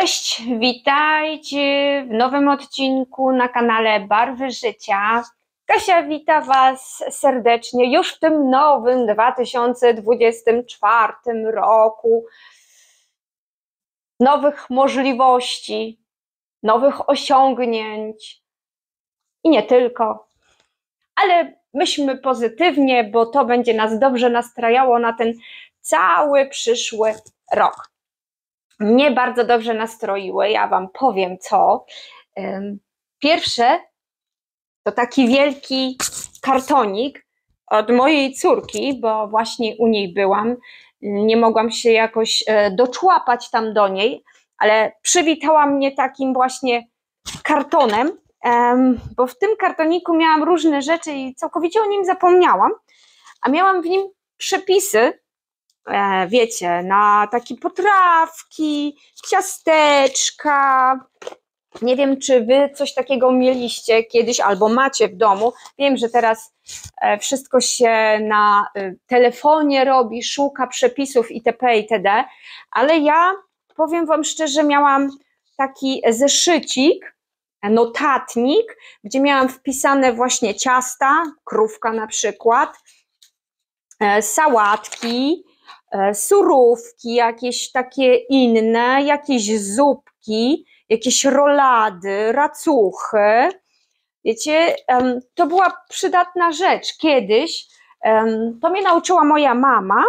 Cześć, witajcie w nowym odcinku na kanale Barwy Życia. Kasia wita Was serdecznie już w tym nowym 2024 roku. Nowych możliwości, nowych osiągnięć i nie tylko. Ale myślmy pozytywnie, bo to będzie nas dobrze nastrajało na ten cały przyszły rok mnie bardzo dobrze nastroiły. Ja Wam powiem co. Pierwsze to taki wielki kartonik od mojej córki, bo właśnie u niej byłam. Nie mogłam się jakoś e, doczłapać tam do niej, ale przywitała mnie takim właśnie kartonem, bo w tym kartoniku miałam różne rzeczy i całkowicie o nim zapomniałam, a miałam w nim przepisy wiecie, na takie potrawki, ciasteczka. Nie wiem, czy wy coś takiego mieliście kiedyś albo macie w domu. Wiem, że teraz e, wszystko się na e, telefonie robi, szuka przepisów itp. itd., ale ja powiem wam szczerze, miałam taki zeszycik, notatnik, gdzie miałam wpisane właśnie ciasta, krówka na przykład, sałatki, E, surówki, jakieś takie inne, jakieś zupki, jakieś rolady, racuchy. Wiecie, to była przydatna rzecz kiedyś. To mnie nauczyła moja mama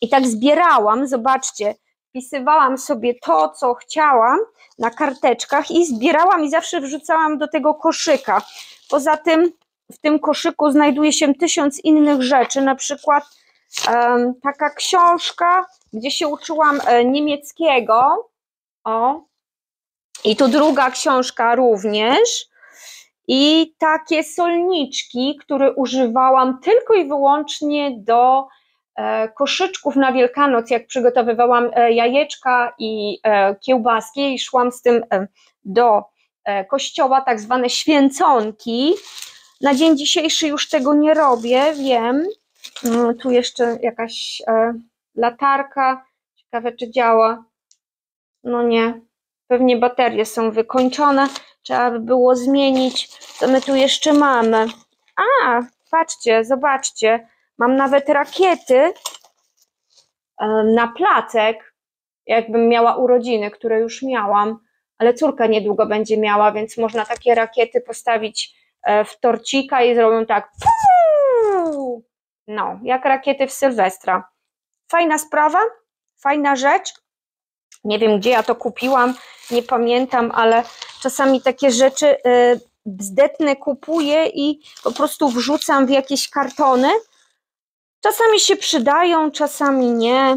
i tak zbierałam, zobaczcie, wpisywałam sobie to, co chciałam na karteczkach i zbierałam i zawsze wrzucałam do tego koszyka. Poza tym w tym koszyku znajduje się tysiąc innych rzeczy, na przykład taka książka, gdzie się uczyłam e, niemieckiego. O. I tu druga książka również. I takie solniczki, które używałam tylko i wyłącznie do e, koszyczków na Wielkanoc, jak przygotowywałam e, jajeczka i kiełbaski i szłam z tym do kościoła, tak zwane święconki. Na dzień dzisiejszy już tego nie robię, wiem, tu jeszcze jakaś e, latarka. Ciekawe, czy działa. No nie. Pewnie baterie są wykończone. Trzeba by było zmienić. Co my tu jeszcze mamy? A, patrzcie, zobaczcie. Mam nawet rakiety e, na placek. Jakbym miała urodziny, które już miałam. Ale córka niedługo będzie miała, więc można takie rakiety postawić e, w torcika i zrobią tak. No, jak rakiety w Sylwestra. Fajna sprawa, fajna rzecz. Nie wiem, gdzie ja to kupiłam, nie pamiętam, ale czasami takie rzeczy y, bzdetne kupuję i po prostu wrzucam w jakieś kartony. Czasami się przydają, czasami nie.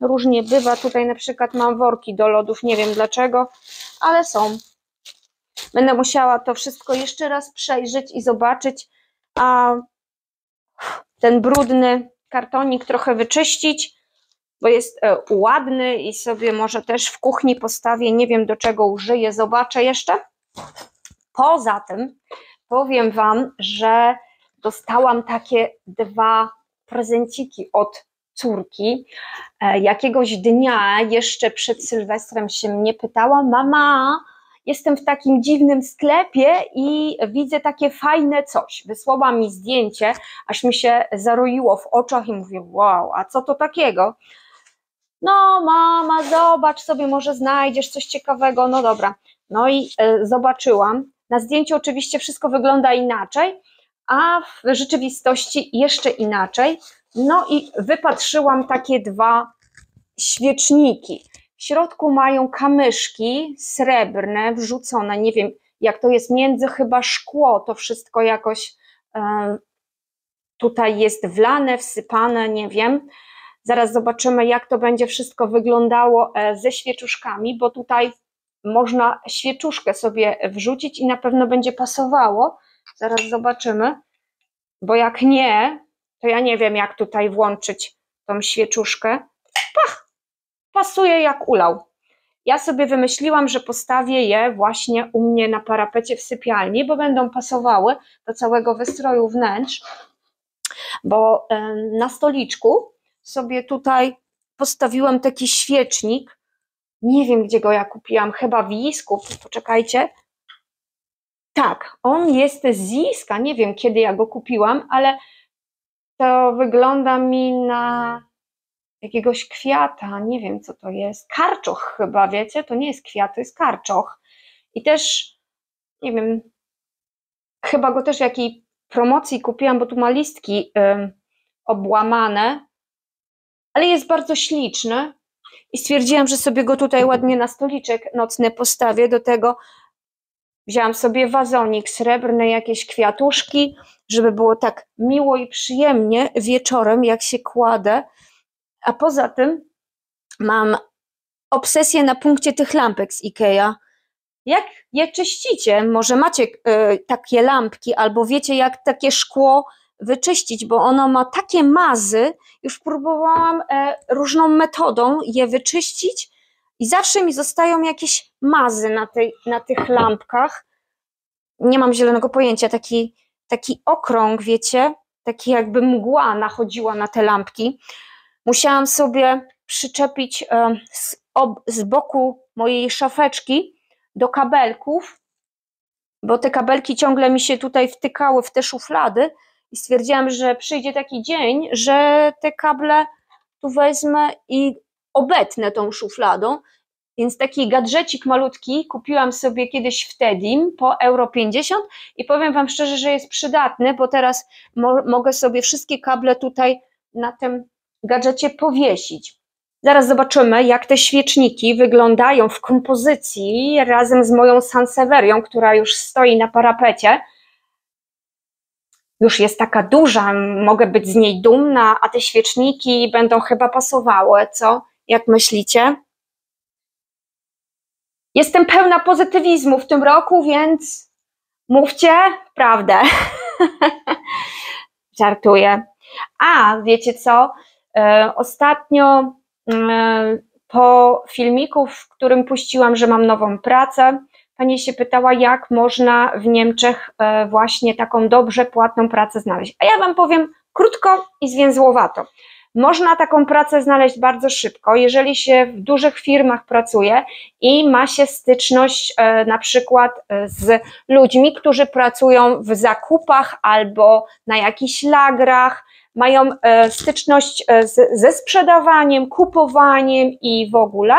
Różnie bywa. Tutaj na przykład mam worki do lodów, nie wiem dlaczego, ale są. Będę musiała to wszystko jeszcze raz przejrzeć i zobaczyć, a ten brudny kartonik trochę wyczyścić, bo jest e, ładny i sobie może też w kuchni postawię, nie wiem do czego użyję, zobaczę jeszcze. Poza tym powiem Wam, że dostałam takie dwa prezenciki od córki. E, jakiegoś dnia jeszcze przed Sylwestrem się mnie pytała, mama, jestem w takim dziwnym sklepie i widzę takie fajne coś. Wysłała mi zdjęcie, aż mi się zaroiło w oczach i mówię, wow, a co to takiego? No, mama, zobacz sobie, może znajdziesz coś ciekawego. No dobra. No i e, zobaczyłam. Na zdjęciu oczywiście wszystko wygląda inaczej, a w rzeczywistości jeszcze inaczej. No i wypatrzyłam takie dwa świeczniki. W środku mają kamyszki srebrne, wrzucone, nie wiem jak to jest, między chyba szkło, to wszystko jakoś e, tutaj jest wlane, wsypane, nie wiem. Zaraz zobaczymy, jak to będzie wszystko wyglądało e, ze świeczuszkami, bo tutaj można świeczuszkę sobie wrzucić i na pewno będzie pasowało. Zaraz zobaczymy, bo jak nie, to ja nie wiem, jak tutaj włączyć tą świeczuszkę. Pach! Pasuje jak ulał. Ja sobie wymyśliłam, że postawię je właśnie u mnie na parapecie w sypialni, bo będą pasowały do całego wystroju wnętrz, bo na stoliczku sobie tutaj postawiłam taki świecznik, Nie wiem, gdzie go ja kupiłam, chyba w Jisku. Poczekajcie. Tak, on jest z Jiska. Nie wiem, kiedy ja go kupiłam, ale to wygląda mi na jakiegoś kwiata. Nie wiem, co to jest. Karczoch chyba, wiecie? To nie jest kwiat, to jest karczoch. I też, nie wiem, chyba go też w jakiej promocji kupiłam, bo tu ma listki y, obłamane, ale jest bardzo śliczny i stwierdziłam, że sobie go tutaj ładnie na stoliczek nocny postawię. Do tego wzięłam sobie wazonik srebrny, jakieś kwiatuszki, żeby było tak miło i przyjemnie wieczorem, jak się kładę. A poza tym mam obsesję na punkcie tych lampek z Ikea. Jak je czyścicie? Może macie y, takie lampki, albo wiecie, jak takie szkło wyczyścić, bo ono ma takie mazy. Już próbowałam y, różną metodą je wyczyścić i zawsze mi zostają jakieś mazy na, tej, na tych lampkach. Nie mam zielonego pojęcia, taki, taki okrąg, wiecie, taki jakby mgła nachodziła na te lampki. Musiałam sobie przyczepić y, z, ob, z boku mojej szafeczki do kabelków, bo te kabelki ciągle mi się tutaj wtykały w te szuflady i stwierdziłam, że przyjdzie taki dzień, że te kable tu wezmę i obetnę tą szufladą. Więc taki gadżecik malutki kupiłam sobie kiedyś w Tedim po euro 50 i powiem Wam szczerze, że jest przydatny, bo teraz mo mogę sobie wszystkie kable tutaj na tym gadżecie powiesić. Zaraz zobaczymy, jak te świeczniki wyglądają w kompozycji razem z moją Sanseverią, która już stoi na parapecie. Już jest taka duża, mogę być z niej dumna, a te świeczniki będą chyba pasowały, co? Jak myślicie? Jestem pełna pozytywizmu w tym roku, więc mówcie prawdę. Żartuję. A, wiecie co? E, ostatnio E, po filmiku, w którym puściłam, że mam nową pracę, pani się pytała, jak można w Niemczech e, właśnie taką dobrze płatną pracę znaleźć. A ja Wam powiem krótko i zwięzłowato. Można taką pracę znaleźć bardzo szybko, jeżeli się w dużych firmach pracuje i ma się styczność na przykład z ludźmi, którzy pracują w zakupach albo na jakichś lagrach, mają e, styczność e, z, ze sprzedawaniem, kupowaniem i w ogóle.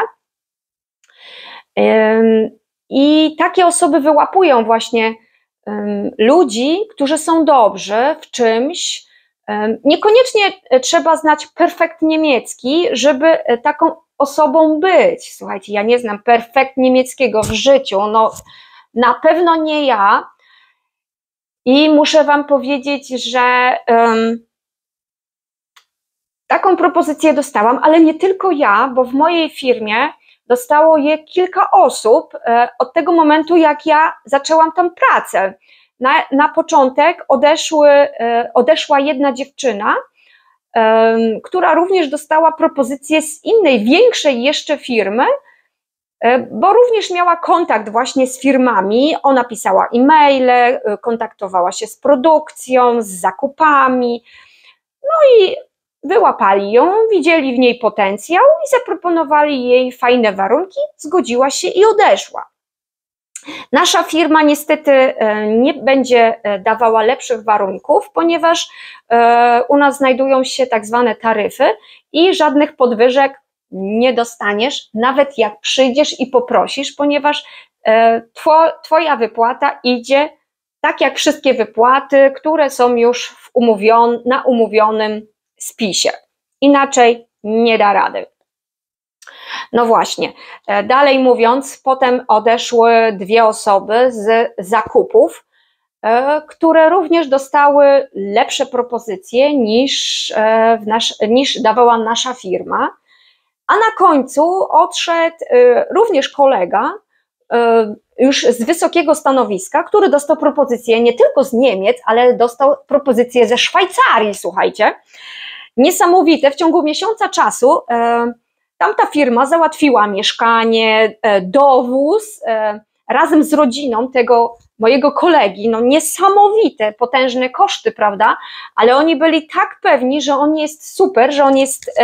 I takie osoby wyłapują właśnie ludzi, którzy są dobrzy w czymś. Niekoniecznie trzeba znać perfekt niemiecki, żeby e, taką osobą być. Słuchajcie, ja nie znam perfekt niemieckiego w życiu, no na pewno nie ja. I muszę Wam powiedzieć, że um, Taką propozycję dostałam, ale nie tylko ja, bo w mojej firmie dostało je kilka osób e, od tego momentu, jak ja zaczęłam tam pracę. Na, na początek odeszły, e, odeszła jedna dziewczyna, która również dostała propozycję z innej, większej jeszcze firmy, e, bo również miała kontakt właśnie z firmami. Ona pisała e-maile, kontaktowała się z produkcją, z zakupami. No i Wyłapali ją, widzieli w niej potencjał i zaproponowali jej fajne warunki, zgodziła się i odeszła. Nasza firma niestety e, nie będzie e, dawała lepszych warunków, ponieważ e, u nas znajdują się tak zwane taryfy i żadnych podwyżek nie dostaniesz, nawet jak przyjdziesz i poprosisz, ponieważ Twoja wypłata idzie tak jak wszystkie wypłaty, które są już w umówion, na umówionym spisie. Inaczej nie da rady. No właśnie, e, dalej mówiąc, potem odeszły dwie osoby z zakupów, e, które również dostały lepsze propozycje niż, e, nasz, niż dawała nasza firma. A na końcu odszedł również kolega, już z wysokiego stanowiska, który dostał propozycję nie tylko z Niemiec, ale dostał propozycję ze Szwajcarii, słuchajcie niesamowite. W ciągu miesiąca czasu e, tamta firma załatwiła mieszkanie, e, dowóz e, razem z rodziną tego mojego kolegi. No niesamowite, potężne koszty, prawda? Ale oni byli tak pewni, że on jest super, że on jest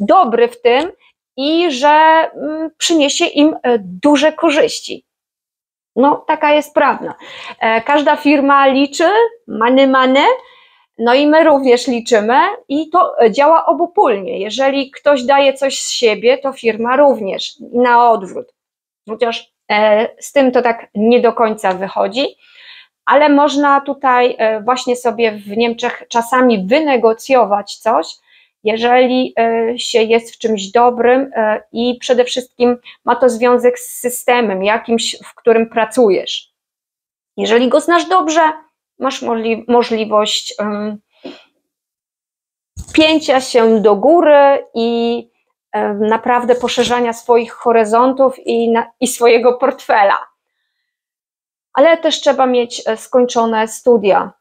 dobry w tym i że mm, przyniesie im e, duże korzyści. No, taka jest prawda. E, każda firma liczy, many, many, no i my również liczymy i to działa obopólnie. Jeżeli ktoś daje coś z siebie, to firma również na odwrót. Chociaż z tym to tak nie do końca wychodzi ale można tutaj e, właśnie sobie w Niemczech czasami wynegocjować coś, jeżeli e, się jest w czymś dobrym e, i przede wszystkim ma to związek z systemem jakimś, w którym pracujesz. Jeżeli go znasz dobrze, masz możli możliwość pięcia się do góry i naprawdę poszerzania swoich horyzontów i, na, i swojego portfela ale też trzeba mieć e, skończone studia.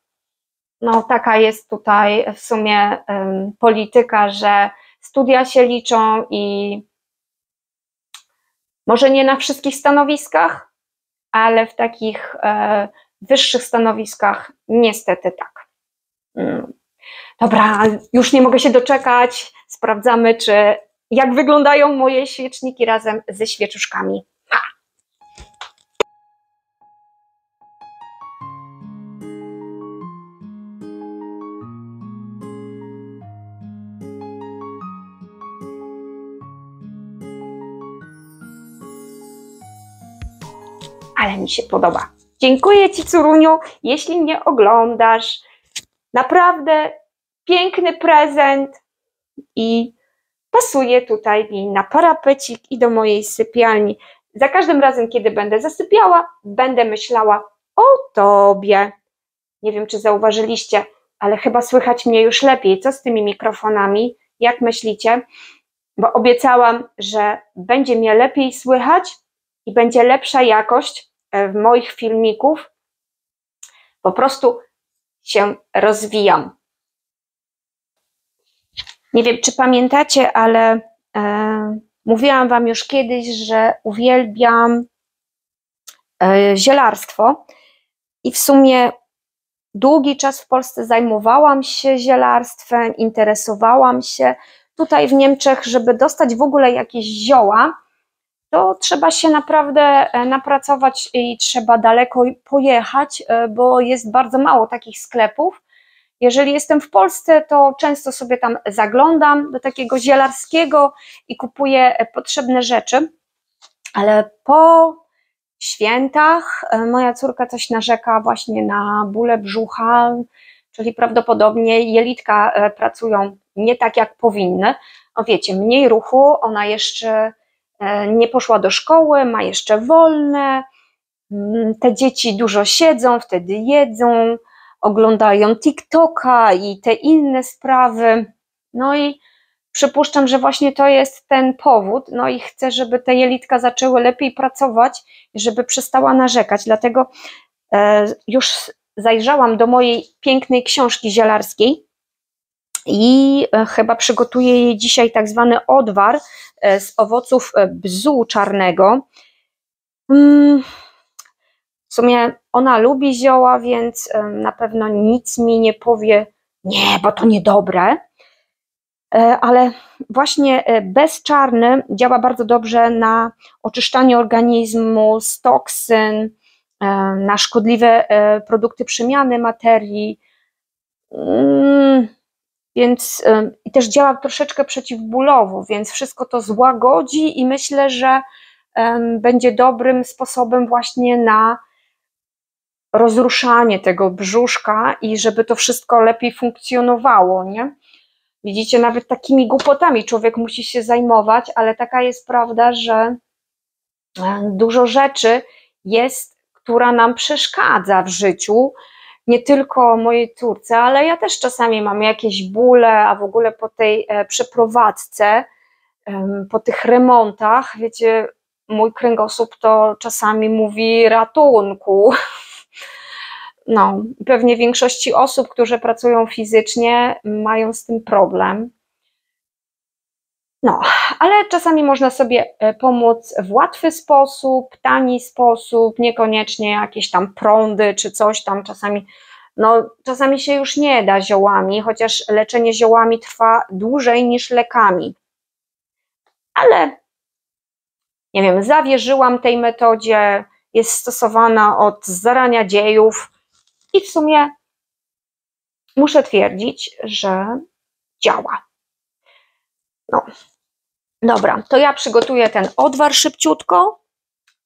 No, taka jest tutaj w sumie um, polityka, że studia się liczą i może nie na wszystkich stanowiskach, ale w takich e, wyższych stanowiskach niestety tak. Mm. Dobra, już nie mogę się doczekać. Sprawdzamy, czy jak wyglądają moje świeczniki razem ze świeczuszkami. ale mi się podoba. Dziękuję Ci, Curuniu, jeśli mnie oglądasz. Naprawdę piękny prezent i pasuje tutaj mi na parapecik i do mojej sypialni. Za każdym razem, kiedy będę zasypiała, będę myślała o Tobie. Nie wiem, czy zauważyliście, ale chyba słychać mnie już lepiej. Co z tymi mikrofonami? Jak myślicie? Bo obiecałam, że będzie mnie lepiej słychać i będzie lepsza jakość, moich filmików po prostu się rozwijam. Nie wiem, czy pamiętacie, ale e, mówiłam Wam już kiedyś, że uwielbiam e, zielarstwo i w sumie długi czas w Polsce zajmowałam się zielarstwem, interesowałam się. Tutaj w Niemczech, żeby dostać w ogóle jakieś zioła, to trzeba się naprawdę e, napracować i trzeba daleko pojechać, e, bo jest bardzo mało takich sklepów. Jeżeli jestem w Polsce, to często sobie tam zaglądam do takiego zielarskiego i kupuję e, potrzebne rzeczy, ale po świętach moja córka coś narzeka właśnie na bóle brzucha, czyli prawdopodobnie jelitka pracują nie tak jak powinny. No wiecie, mniej ruchu, ona jeszcze nie poszła do szkoły, ma jeszcze wolne. Mm, te dzieci dużo siedzą, wtedy jedzą, oglądają TikToka i te inne sprawy. No i przypuszczam, że właśnie to jest ten powód. No i chcę, żeby te jelitka zaczęły lepiej pracować, żeby przestała narzekać. Dlatego e, już zajrzałam do mojej pięknej książki zielarskiej i e, chyba przygotuję jej dzisiaj tak zwany odwar e, z owoców e, bzu czarnego. Mm, w sumie ona lubi zioła, więc na pewno nic mi nie powie, nie, bo to niedobre. Ale właśnie bezczarny działa bardzo dobrze na oczyszczanie organizmu z toksyn, na szkodliwe produkty przemiany materii. Więc i też działa troszeczkę przeciwbólowo, więc wszystko to złagodzi i myślę, że będzie dobrym sposobem właśnie na rozruszanie tego brzuszka i żeby to wszystko lepiej funkcjonowało, nie? Widzicie, nawet takimi głupotami człowiek musi się zajmować, ale taka jest prawda, że dużo rzeczy jest, która nam przeszkadza w życiu, nie tylko mojej córce, ale ja też czasami mam jakieś bóle, a w ogóle po tej e, przeprowadzce, po tych remontach, wiecie, mój kręgosłup to czasami mówi ratunku. No, pewnie większości osób, które pracują fizycznie, mają z tym problem. No, ale czasami można sobie e, pomóc w łatwy sposób, tani sposób, niekoniecznie jakieś tam prądy czy coś tam. Czasami, no, czasami się już nie da ziołami, chociaż leczenie ziołami trwa dłużej niż lekami. ale nie wiem, zawierzyłam tej metodzie, jest stosowana od zarania dziejów i w sumie muszę twierdzić, że działa. No, dobra, to ja przygotuję ten odwar szybciutko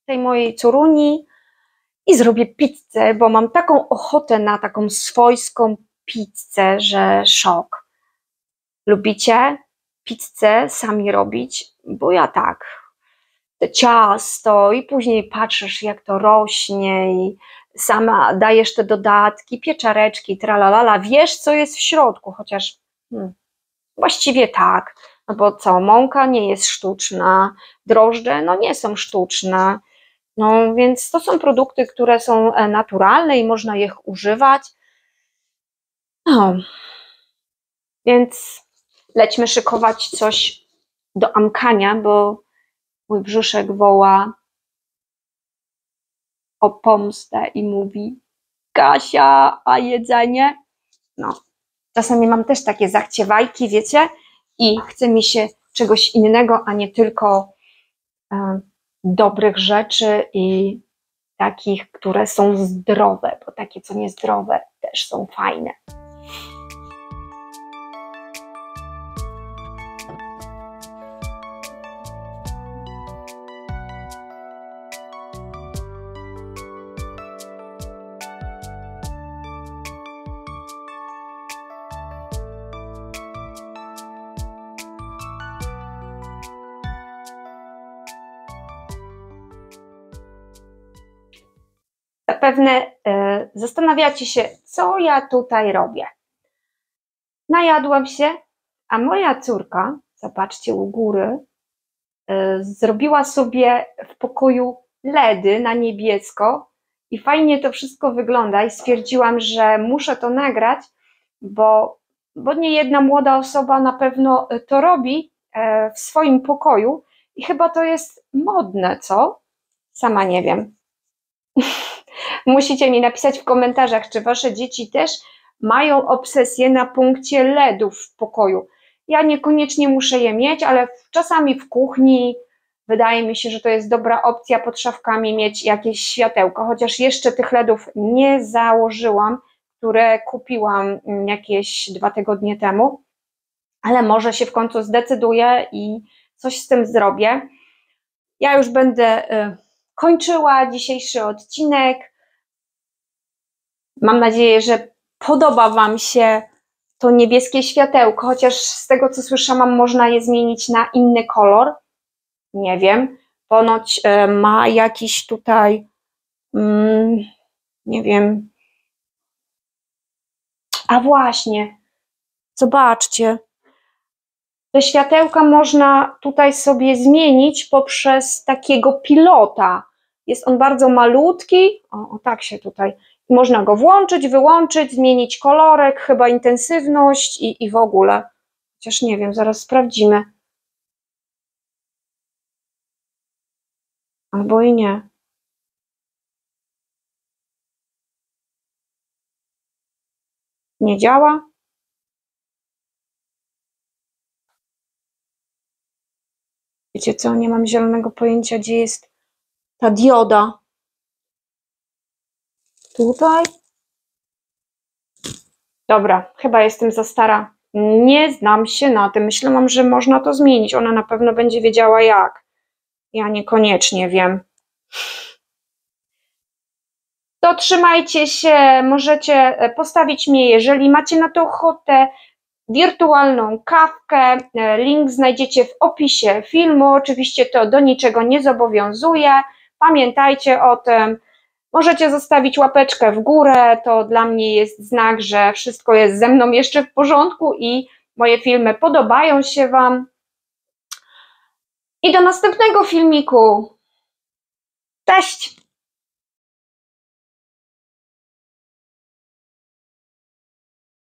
tej mojej curuni i zrobię pizzę, bo mam taką ochotę na taką swojską pizzę, że szok. Lubicie pizzę sami robić? Bo ja tak. Te ciasto i później patrzysz jak to rośnie i sama dajesz te dodatki, pieczareczki, tralalala, wiesz co jest w środku, chociaż hmm, właściwie tak, no bo co, mąka nie jest sztuczna, drożdże no nie są sztuczne, no więc to są produkty, które są e, naturalne i można ich używać. No, więc lećmy szykować coś do amkania, bo mój brzuszek woła o pomstę i mówi Kasia, a jedzenie? No, czasami mam też takie zachciewajki, wiecie, i chce mi się czegoś innego, a nie tylko e, dobrych rzeczy i takich, które są zdrowe, bo takie, co niezdrowe, też są fajne. Zapewne e, zastanawiacie się, co ja tutaj robię. Najadłam się, a moja córka, zobaczcie u góry, e, zrobiła sobie w pokoju LEDy na niebiesko i fajnie to wszystko wygląda i stwierdziłam, że muszę to nagrać, bo, bo nie jedna młoda osoba na pewno to robi e, w swoim pokoju i chyba to jest modne, co? Sama nie wiem. Musicie mi napisać w komentarzach, czy wasze dzieci też mają obsesję na punkcie LEDów w pokoju. Ja niekoniecznie muszę je mieć, ale czasami w kuchni wydaje mi się, że to jest dobra opcja pod szafkami mieć jakieś światełko, chociaż jeszcze tych LEDów nie założyłam, które kupiłam jakieś dwa tygodnie temu, ale może się w końcu zdecyduję i coś z tym zrobię. Ja już będę y, kończyła dzisiejszy odcinek. Mam nadzieję, że podoba Wam się to niebieskie światełko, chociaż z tego co słyszałam, można je zmienić na inny kolor. Nie wiem. Ponoć e, ma jakiś tutaj, mm, nie wiem. A właśnie, zobaczcie. Te światełka można tutaj sobie zmienić poprzez takiego pilota. Jest on bardzo malutki. O, o tak się tutaj można go włączyć, wyłączyć, zmienić kolorek, chyba intensywność i, i w ogóle. Chociaż nie wiem, zaraz sprawdzimy. Albo i nie. Nie działa? Wiecie co, nie mam zielonego pojęcia, gdzie jest ta dioda. Tutaj. Dobra, chyba jestem za stara. Nie znam się na tym. Myślałam, że można to zmienić. Ona na pewno będzie wiedziała jak. Ja niekoniecznie wiem. To trzymajcie się, możecie e, postawić mnie, jeżeli macie na to ochotę, wirtualną kawkę. E, link znajdziecie w opisie filmu. Oczywiście to do niczego nie zobowiązuje. Pamiętajcie o tym. Możecie zostawić łapeczkę w górę, to dla mnie jest znak, że wszystko jest ze mną jeszcze w porządku i moje filmy podobają się Wam. I do następnego filmiku. Cześć!